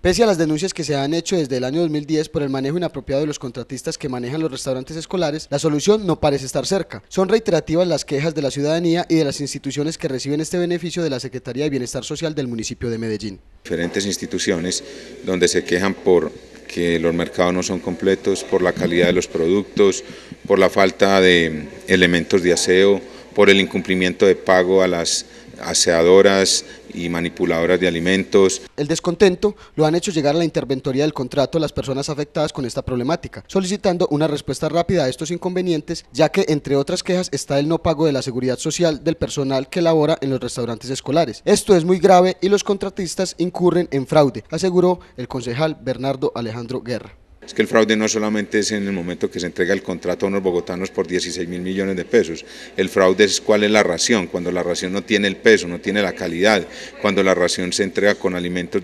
Pese a las denuncias que se han hecho desde el año 2010 por el manejo inapropiado de los contratistas que manejan los restaurantes escolares, la solución no parece estar cerca. Son reiterativas las quejas de la ciudadanía y de las instituciones que reciben este beneficio de la Secretaría de Bienestar Social del municipio de Medellín. Diferentes instituciones donde se quejan por que los mercados no son completos, por la calidad de los productos, por la falta de elementos de aseo, por el incumplimiento de pago a las aseadoras y manipuladoras de alimentos. El descontento lo han hecho llegar a la interventoría del contrato las personas afectadas con esta problemática, solicitando una respuesta rápida a estos inconvenientes, ya que entre otras quejas está el no pago de la seguridad social del personal que labora en los restaurantes escolares. Esto es muy grave y los contratistas incurren en fraude, aseguró el concejal Bernardo Alejandro Guerra. El fraude no solamente es en el momento que se entrega el contrato a unos bogotanos por 16 mil millones de pesos, el fraude es cuál es la ración, cuando la ración no tiene el peso, no tiene la calidad, cuando la ración se entrega con alimentos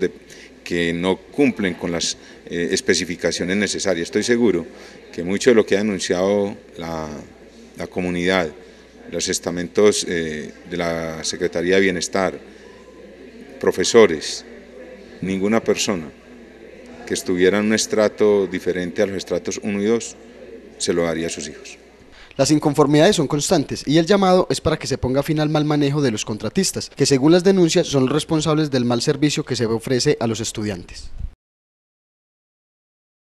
que no cumplen con las eh, especificaciones necesarias. Estoy seguro que mucho de lo que ha denunciado la, comunidad, los estamentos eh, de la Secretaría de Bienestar, profesores, ninguna persona que estuviera en un estrato diferente a los estratos 1 y 2, se lo daría a sus hijos. Las inconformidades son constantes y el llamado es para que se ponga fin al mal manejo de los contratistas, que según las denuncias son los responsables del mal servicio que se ofrece a los estudiantes.